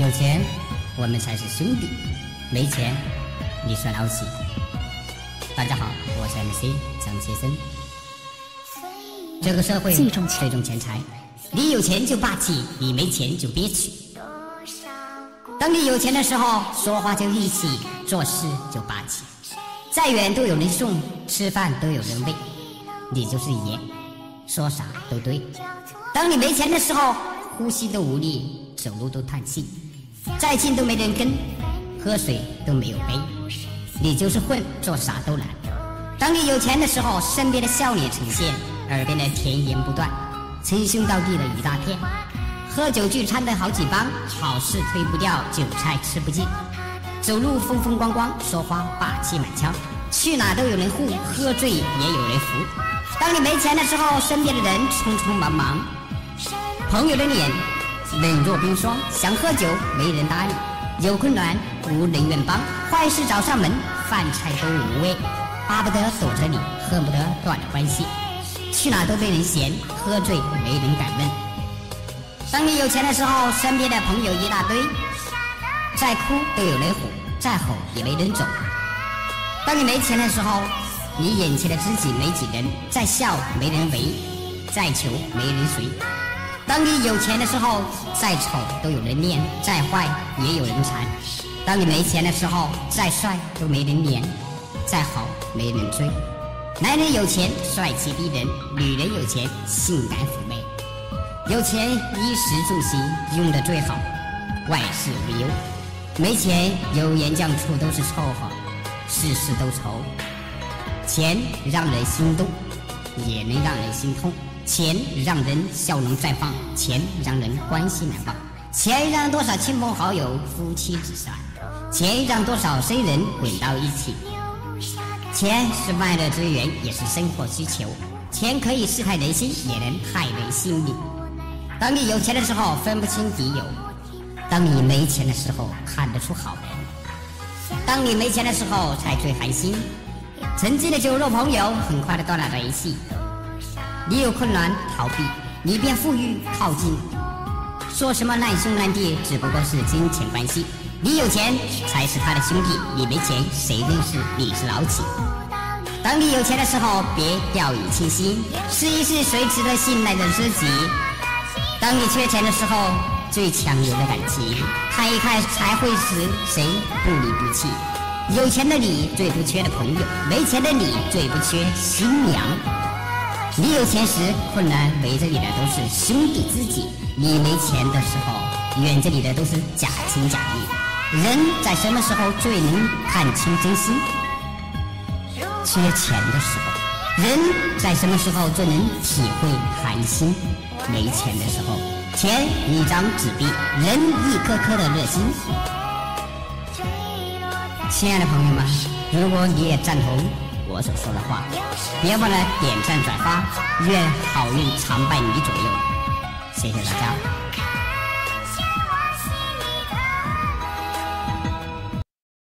有钱，我们才是兄弟；没钱，你算老几？大家好，我是 MC 张杰森。这个社会最重钱最重钱财，你有钱就霸气，你没钱就憋屈。当你有钱的时候，说话就义气，做事就霸气，再远都有人送，吃饭都有人喂，你就是爷，说啥都对。当你没钱的时候，呼吸都无力，走路都叹气，再近都没人跟，喝水都没有杯，你就是混，做啥都难。当你有钱的时候，身边的笑脸呈现，耳边的甜言不断，称兄道弟的一大片。喝酒聚餐的好几帮，好事推不掉，韭菜吃不尽。走路风风光光，说话霸气满腔，去哪都有人护，喝醉也有人扶。当你没钱的时候，身边的人匆匆忙忙，朋友的脸冷若冰霜，想喝酒没人搭理，有困难无人愿帮，坏事找上门，饭菜都无味，巴不得躲着你，恨不得断了关系，去哪都被人嫌，喝醉没人敢问。当你有钱的时候，身边的朋友一大堆，再哭都有人哄，再吼也没人走。当你没钱的时候，你眼前的知己没几人，再笑没人围，再求没人随。当你有钱的时候，再丑都有人念，再坏也有人缠。当你没钱的时候，再帅都没人怜，再好没人追。男人有钱帅气逼人，女人有钱性感妩媚。有钱衣食住行用的最好，万事无忧。没钱油盐酱醋都是凑合，事事都愁。钱让人心动，也能让人心痛。钱让人笑容绽放，钱让人关系难忘。钱让多少亲朋好友夫妻子散，钱让多少生人滚到一起。钱是万乐之源，也是生活需求。钱可以试探人心，也能害人性命。当你有钱的时候分不清敌友，当你没钱的时候看得出好人，当你没钱的时候才最寒心。曾经的酒肉朋友很快的断了联系。你有困难逃避，你变富裕靠近。说什么难兄难弟，只不过是金钱关系。你有钱才是他的兄弟，你没钱谁认识你是老几？当你有钱的时候，别掉以轻心，试一试谁值得信赖的知己。当你缺钱的时候，最强有的感情，看一看才会使谁不离不弃。有钱的你最不缺的朋友，没钱的你最不缺新娘。你有钱时，困难围着你的都是兄弟知己；你没钱的时候，远着你的都是假情假意。人在什么时候最能看清真心？缺钱的时候。人在什么时候最能体会寒心？没钱的时候，钱一张纸币，人一颗颗的热心。亲爱的朋友们，如果你也赞同我所说的话，别忘了点赞转发，愿好运常伴你左右。